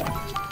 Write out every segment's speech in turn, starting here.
you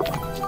Thank